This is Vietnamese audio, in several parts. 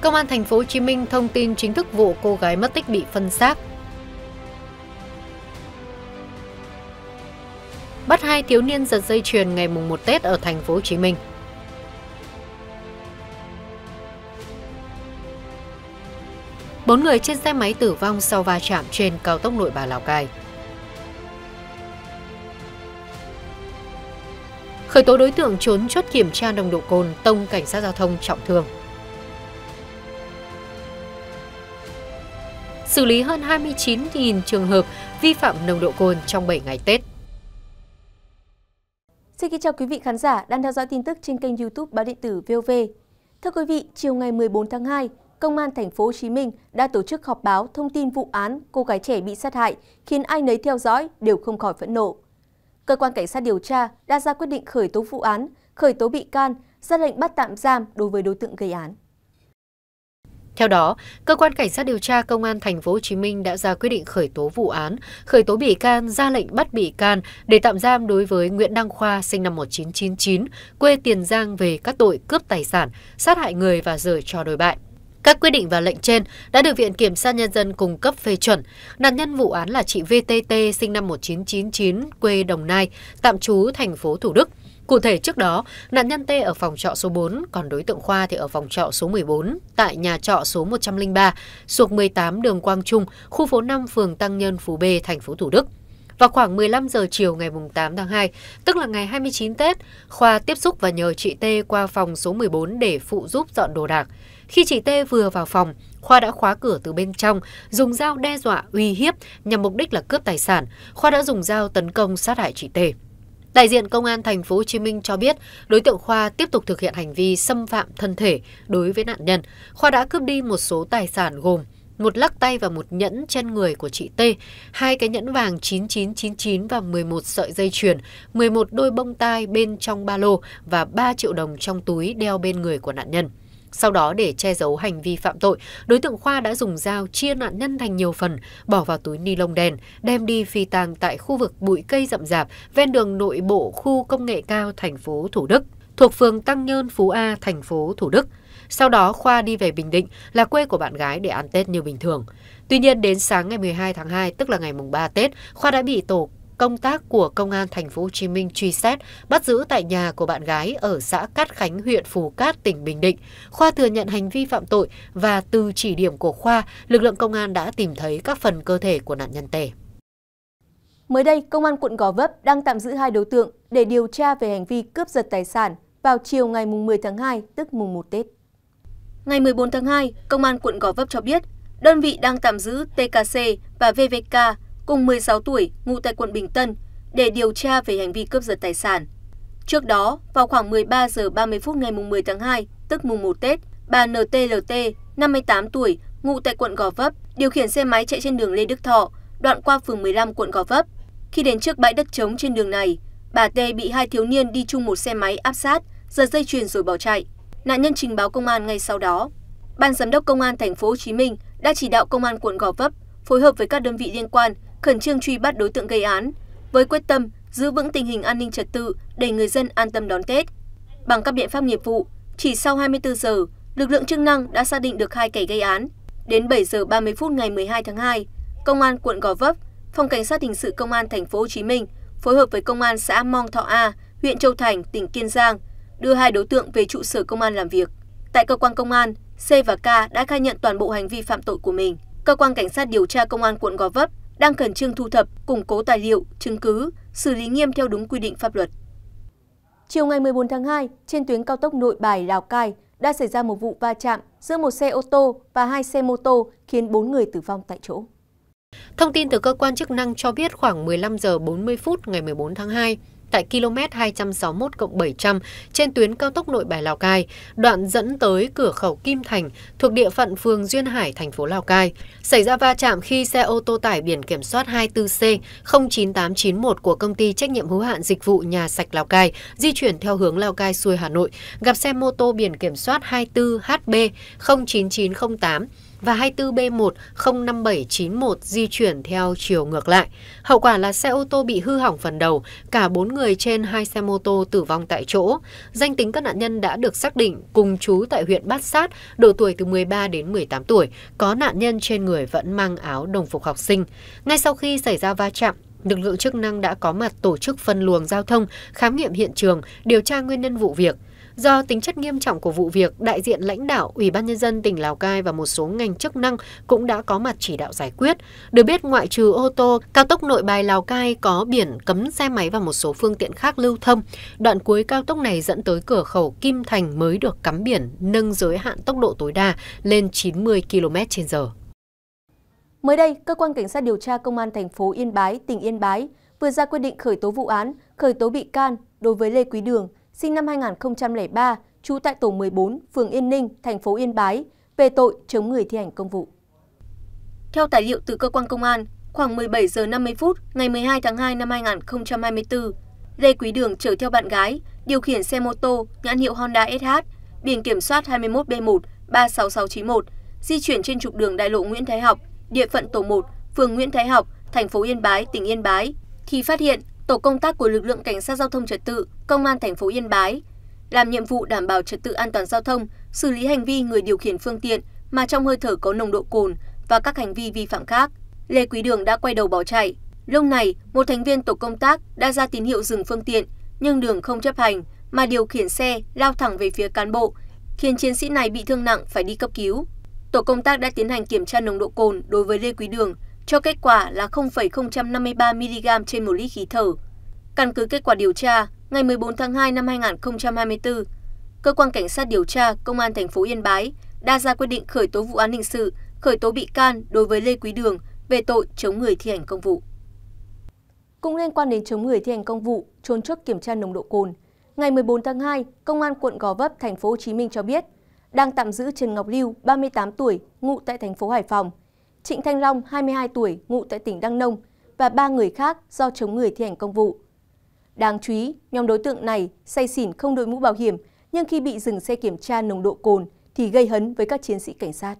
Công an thành phố Hồ Chí Minh thông tin chính thức vụ cô gái mất tích bị phân xác. Bắt hai thiếu niên giật dây chuyền ngày mùng 1 Tết ở thành phố Hồ Chí Minh. Bốn người trên xe máy tử vong sau va chạm trên cao tốc Nội Bài Lào Cai. Khởi tố đối tượng trốn chốt kiểm tra nồng độ cồn, tông cảnh sát giao thông trọng thương. Xử lý hơn 29.000 trường hợp vi phạm nồng độ cồn trong 7 ngày Tết. Xin kính chào quý vị khán giả đang theo dõi tin tức trên kênh YouTube Báo điện tử VOV. Thưa quý vị, chiều ngày 14 tháng 2, Công an thành phố Hồ Chí Minh đã tổ chức họp báo thông tin vụ án cô gái trẻ bị sát hại, khiến ai nấy theo dõi đều không khỏi phẫn nộ. Cơ quan cảnh sát điều tra đã ra quyết định khởi tố vụ án, khởi tố bị can, ra lệnh bắt tạm giam đối với đối tượng gây án. Theo đó, cơ quan cảnh sát điều tra công an thành phố Hồ Chí Minh đã ra quyết định khởi tố vụ án, khởi tố bị can, ra lệnh bắt bị can để tạm giam đối với Nguyễn Đăng Khoa sinh năm 1999, quê Tiền Giang về các tội cướp tài sản, sát hại người và rời cho đối bại. Các quyết định và lệnh trên đã được Viện Kiểm sát Nhân dân cung cấp phê chuẩn. Nạn nhân vụ án là chị VTT sinh năm 1999, quê Đồng Nai, tạm trú thành phố Thủ Đức. Cụ thể trước đó, nạn nhân T ở phòng trọ số 4, còn đối tượng Khoa thì ở phòng trọ số 14, tại nhà trọ số 103, thuộc 18 đường Quang Trung, khu phố 5, phường Tăng Nhân, Phú B, thành phố Thủ Đức. Vào khoảng 15 giờ chiều ngày 8 tháng 2, tức là ngày 29 Tết, Khoa tiếp xúc và nhờ chị T qua phòng số 14 để phụ giúp dọn đồ đạc. Khi chị T vừa vào phòng, Khoa đã khóa cửa từ bên trong, dùng dao đe dọa uy hiếp nhằm mục đích là cướp tài sản. Khoa đã dùng dao tấn công sát hại chị T. Đại diện công an thành phố Hồ Chí Minh cho biết, đối tượng Khoa tiếp tục thực hiện hành vi xâm phạm thân thể đối với nạn nhân. Khoa đã cướp đi một số tài sản gồm một lắc tay và một nhẫn chân người của chị T, hai cái nhẫn vàng 9999 và 11 sợi dây chuyền, 11 đôi bông tai bên trong ba lô và 3 triệu đồng trong túi đeo bên người của nạn nhân. Sau đó để che giấu hành vi phạm tội, đối tượng Khoa đã dùng dao chia nạn nhân thành nhiều phần, bỏ vào túi ni lông đen, đem đi phi tang tại khu vực bụi cây rậm rạp ven đường nội bộ khu công nghệ cao thành phố Thủ Đức, thuộc phường Tăng Nhơn, Phú A, thành phố Thủ Đức. Sau đó Khoa đi về Bình Định là quê của bạn gái để ăn Tết như bình thường. Tuy nhiên đến sáng ngày 12 tháng 2, tức là ngày mùng 3 Tết, Khoa đã bị tổ công tác của công an thành phố Hồ Chí Minh truy xét, bắt giữ tại nhà của bạn gái ở xã Cát Khánh, huyện Phù Cát, tỉnh Bình Định. Khoa thừa nhận hành vi phạm tội và từ chỉ điểm của Khoa, lực lượng công an đã tìm thấy các phần cơ thể của nạn nhân Tề. Mới đây, công an quận Gò Vấp đang tạm giữ hai đối tượng để điều tra về hành vi cướp giật tài sản vào chiều ngày 10 tháng 2, tức mùng 1 Tết. Ngày 14 tháng 2, công an quận Gò Vấp cho biết, đơn vị đang tạm giữ TKC và VVK cùng 16 tuổi, ngụ tại quận Bình Tân, để điều tra về hành vi cướp giật tài sản. Trước đó, vào khoảng 13 giờ 30 phút ngày 10 tháng 2, tức mùng 1 Tết, bà NTLT, 58 tuổi, ngụ tại quận Gò Vấp, điều khiển xe máy chạy trên đường Lê Đức Thọ, đoạn qua phường 15 quận Gò Vấp. Khi đến trước bãi đất trống trên đường này, bà T bị hai thiếu niên đi chung một xe máy áp sát, giật dây chuyền rồi bỏ chạy. Nạn nhân trình báo công an ngay sau đó. Ban giám đốc công an thành phố Hồ Chí Minh đã chỉ đạo công an quận Gò Vấp phối hợp với các đơn vị liên quan khẩn trương truy bắt đối tượng gây án với quyết tâm giữ vững tình hình an ninh trật tự để người dân an tâm đón Tết. Bằng các biện pháp nghiệp vụ, chỉ sau 24 giờ, lực lượng chức năng đã xác định được hai kẻ gây án. Đến 7 giờ 30 phút ngày 12 tháng 2, công an quận Gò Vấp, phòng cảnh sát hình sự công an thành phố Hồ Chí Minh phối hợp với công an xã Mong Thọ A, huyện Châu Thành, tỉnh Kiên Giang đưa hai đối tượng về trụ sở công an làm việc. Tại cơ quan công an, C và K đã khai nhận toàn bộ hành vi phạm tội của mình. Cơ quan cảnh sát điều tra công an quận Gò Vấp đang khẩn trương thu thập, củng cố tài liệu, chứng cứ, xử lý nghiêm theo đúng quy định pháp luật. Chiều ngày 14 tháng 2, trên tuyến cao tốc Nội Bài Lào Cai đã xảy ra một vụ va chạm giữa một xe ô tô và hai xe mô tô khiến 4 người tử vong tại chỗ. Thông tin từ cơ quan chức năng cho biết khoảng 15 giờ 40 phút ngày 14 tháng 2, tại km 261 700 trên tuyến cao tốc Nội Bài Lào Cai, đoạn dẫn tới cửa khẩu Kim Thành thuộc địa phận phường Duyên Hải, thành phố Lào Cai. Xảy ra va chạm khi xe ô tô tải biển kiểm soát 24C 09891 của công ty trách nhiệm hữu hạn dịch vụ nhà sạch Lào Cai di chuyển theo hướng Lào Cai xuôi Hà Nội, gặp xe mô tô biển kiểm soát 24HB 09908 và 24B105791 di chuyển theo chiều ngược lại. Hậu quả là xe ô tô bị hư hỏng phần đầu, cả 4 người trên hai xe mô tô tử vong tại chỗ. Danh tính các nạn nhân đã được xác định cùng chú tại huyện Bát Sát, độ tuổi từ 13 đến 18 tuổi, có nạn nhân trên người vẫn mang áo đồng phục học sinh. Ngay sau khi xảy ra va chạm, lực lượng chức năng đã có mặt tổ chức phân luồng giao thông, khám nghiệm hiện trường, điều tra nguyên nhân vụ việc. Do tính chất nghiêm trọng của vụ việc, đại diện lãnh đạo Ủy ban nhân dân tỉnh Lào Cai và một số ngành chức năng cũng đã có mặt chỉ đạo giải quyết. Được biết ngoại trừ ô tô, cao tốc Nội Bài Lào Cai có biển cấm xe máy và một số phương tiện khác lưu thông. Đoạn cuối cao tốc này dẫn tới cửa khẩu Kim Thành mới được cắm biển nâng giới hạn tốc độ tối đa lên 90 km/h. Mới đây, cơ quan cảnh sát điều tra công an thành phố Yên Bái, tỉnh Yên Bái vừa ra quyết định khởi tố vụ án, khởi tố bị can đối với Lê Quý Đường, sinh năm 2003, trú tại tổ 14, phường Yên Ninh, thành phố Yên Bái, về tội chống người thi hành công vụ. Theo tài liệu từ cơ quan công an, khoảng 17 giờ 50 phút ngày 12 tháng 2 năm 2024, Lê Quý Đường chở theo bạn gái, điều khiển xe mô tô nhãn hiệu Honda SH, biển kiểm soát 21B1 36691, di chuyển trên trục đường đại lộ Nguyễn Thái Học, địa phận tổ 1, phường Nguyễn Thái Học, thành phố Yên Bái, tỉnh Yên Bái, thì phát hiện tổ công tác của lực lượng cảnh sát giao thông trật tự, công an thành phố Yên Bái làm nhiệm vụ đảm bảo trật tự an toàn giao thông, xử lý hành vi người điều khiển phương tiện mà trong hơi thở có nồng độ cồn và các hành vi vi phạm khác. Lê Quý Đường đã quay đầu bỏ chạy. Lúc này, một thành viên tổ công tác đã ra tín hiệu dừng phương tiện, nhưng Đường không chấp hành mà điều khiển xe lao thẳng về phía cán bộ, khiến chiến sĩ này bị thương nặng phải đi cấp cứu. Tổ công tác đã tiến hành kiểm tra nồng độ cồn đối với Lê Quý Đường, cho kết quả là 0,053mg trên một lít khí thở. Căn cứ kết quả điều tra, ngày 14 tháng 2 năm 2024, cơ quan cảnh sát điều tra công an thành phố Yên Bái đã ra quyết định khởi tố vụ án hình sự, khởi tố bị can đối với Lê Quý Đường về tội chống người thi hành công vụ. Cũng liên quan đến chống người thi hành công vụ, trốn chốt kiểm tra nồng độ cồn, ngày 14 tháng 2, công an quận Gò Vấp, thành phố Hồ Chí Minh cho biết đang tạm giữ Trần Ngọc Lưu, 38 tuổi, ngụ tại thành phố Hải Phòng, Trịnh Thanh Long, 22 tuổi, ngụ tại tỉnh Đăng Nông và ba người khác do chống người thi hành công vụ. Đáng chú ý, nhóm đối tượng này say xỉn không đội mũ bảo hiểm, nhưng khi bị dừng xe kiểm tra nồng độ cồn thì gây hấn với các chiến sĩ cảnh sát.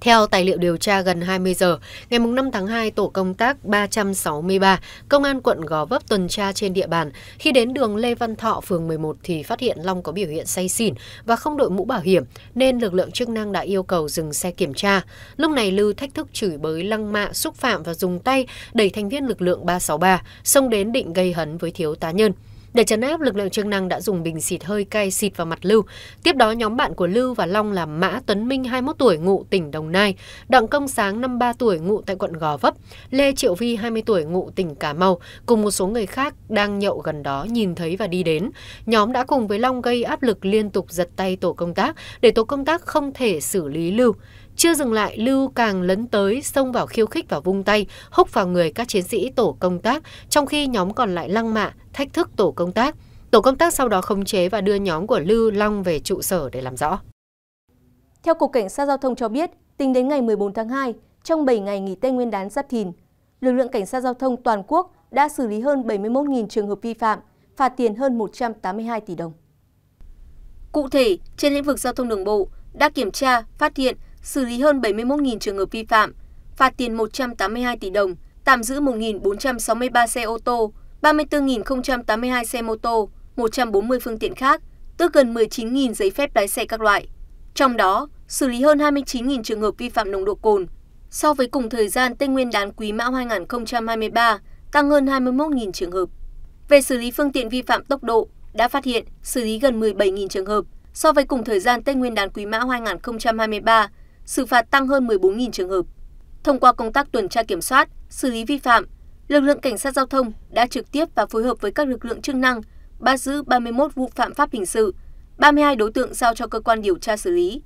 Theo tài liệu điều tra gần 20 giờ, ngày 5 tháng 2, tổ công tác 363, Công an quận Gò Vấp tuần tra trên địa bàn. Khi đến đường Lê Văn Thọ, phường 11 thì phát hiện Long có biểu hiện say xỉn và không đội mũ bảo hiểm, nên lực lượng chức năng đã yêu cầu dừng xe kiểm tra. Lúc này Lưu thách thức chửi bới lăng mạ, xúc phạm và dùng tay đẩy thành viên lực lượng 363, xông đến định gây hấn với thiếu tá nhân. Để chấn áp, lực lượng chức năng đã dùng bình xịt hơi cay xịt vào mặt Lưu. Tiếp đó, nhóm bạn của Lưu và Long là Mã Tuấn Minh 21 tuổi ngụ tỉnh Đồng Nai, Đặng Công Sáng 53 tuổi ngụ tại quận Gò Vấp, Lê Triệu Vi 20 tuổi ngụ tỉnh Cà Mau cùng một số người khác đang nhậu gần đó nhìn thấy và đi đến. Nhóm đã cùng với Long gây áp lực liên tục giật tay tổ công tác để tổ công tác không thể xử lý Lưu. Chưa dừng lại, Lưu càng lấn tới, xông vào khiêu khích và vung tay, húc vào người các chiến sĩ tổ công tác, trong khi nhóm còn lại lăng mạ, thách thức tổ công tác. Tổ công tác sau đó khống chế và đưa nhóm của Lưu Long về trụ sở để làm rõ. Theo Cục Cảnh sát Giao thông cho biết, tính đến ngày 14 tháng 2, trong 7 ngày nghỉ Tết Nguyên đán Giáp Thìn, lực lượng Cảnh sát Giao thông toàn quốc đã xử lý hơn 71.000 trường hợp vi phạm, phạt tiền hơn 182 tỷ đồng. Cụ thể, trên lĩnh vực giao thông đường bộ, đã kiểm tra, phát hiện xử lý hơn 71.000 trường hợp vi phạm, phạt tiền 182 tỷ đồng, tạm giữ 1.463 xe ô tô, 34.082 xe mô tô, 140 phương tiện khác, tức gần 19.000 giấy phép lái xe các loại. Trong đó, xử lý hơn 29.000 trường hợp vi phạm nồng độ cồn. So với cùng thời gian Tết Nguyên đán Quý Mão 2023, tăng hơn 21.000 trường hợp. Về xử lý phương tiện vi phạm tốc độ, đã phát hiện xử lý gần 17.000 trường hợp. So với cùng thời gian Tết Nguyên đán Quý Mão 2023, xử phạt tăng hơn 14.000 trường hợp. Thông qua công tác tuần tra kiểm soát, xử lý vi phạm, lực lượng cảnh sát giao thông đã trực tiếp và phối hợp với các lực lượng chức năng bắt giữ 31 vụ phạm pháp hình sự, 32 đối tượng giao cho cơ quan điều tra xử lý.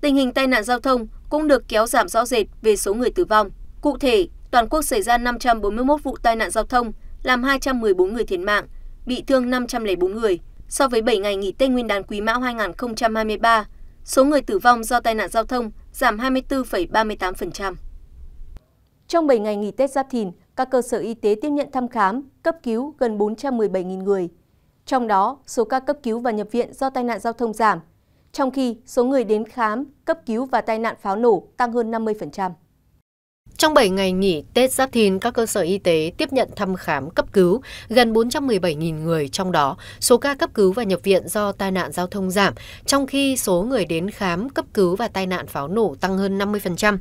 Tình hình tai nạn giao thông cũng được kéo giảm rõ rệt về số người tử vong. Cụ thể, toàn quốc xảy ra 541 vụ tai nạn giao thông, làm 214 người thiệt mạng, bị thương 504 người. So với 7 ngày nghỉ Tết Nguyên đán Quý Mão 2023, số người tử vong do tai nạn giao thông giảm 24,38%. Trong 7 ngày nghỉ Tết Giáp Thìn, các cơ sở y tế tiếp nhận thăm khám, cấp cứu gần 417.000 người. Trong đó, số ca cấp cứu và nhập viện do tai nạn giao thông giảm. trong khi số người đến khám, cấp cứu và tai nạn pháo nổ tăng hơn 50%. Trong 7 ngày nghỉ Tết Giáp Thìn, các cơ sở y tế tiếp nhận thăm khám cấp cứu gần 417.000 người, trong đó số ca cấp cứu và nhập viện do tai nạn giao thông giảm, trong khi số người đến khám cấp cứu và tai nạn pháo nổ tăng hơn 50%.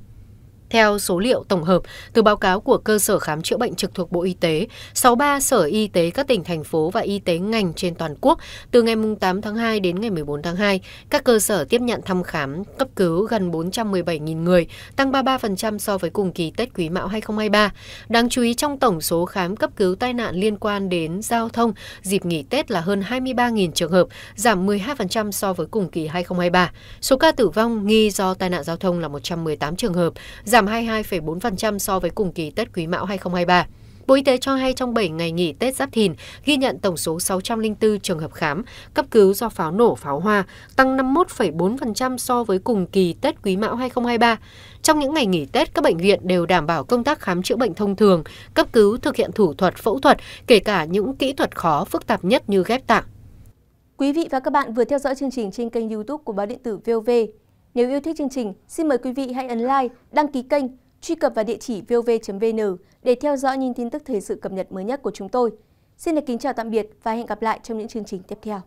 Theo số liệu tổng hợp từ báo cáo của cơ sở khám chữa bệnh trực thuộc Bộ Y tế, 63 sở y tế các tỉnh, thành phố và y tế ngành trên toàn quốc từ ngày 8 tháng 2 đến ngày 14 tháng 2, các cơ sở tiếp nhận thăm khám cấp cứu gần 417.000 người, tăng 33% so với cùng kỳ Tết Quý Mão 2023. Đáng chú ý trong tổng số khám cấp cứu tai nạn liên quan đến giao thông dịp nghỉ Tết là hơn 23.000 trường hợp, giảm 12% so với cùng kỳ 2023. Số ca tử vong nghi do tai nạn giao thông là 118 trường hợp, giảm giảm 22,4% so với cùng kỳ Tết Quý Mão 2023. Bộ Y tế cho hay trong 7 ngày nghỉ Tết Giáp Thìn ghi nhận tổng số 604 trường hợp khám, cấp cứu do pháo nổ, pháo hoa, tăng 51,4% so với cùng kỳ Tết Quý Mão 2023. Trong những ngày nghỉ Tết, các bệnh viện đều đảm bảo công tác khám chữa bệnh thông thường, cấp cứu, thực hiện thủ thuật, phẫu thuật, kể cả những kỹ thuật khó, phức tạp nhất như ghép tạng. Quý vị và các bạn vừa theo dõi chương trình trên kênh youtube của Báo Điện tử VOV. Nếu yêu thích chương trình, xin mời quý vị hãy ấn like, đăng ký kênh, truy cập vào địa chỉ vov.vn để theo dõi những tin tức thời sự cập nhật mới nhất của chúng tôi. Xin được kính chào tạm biệt và hẹn gặp lại trong những chương trình tiếp theo.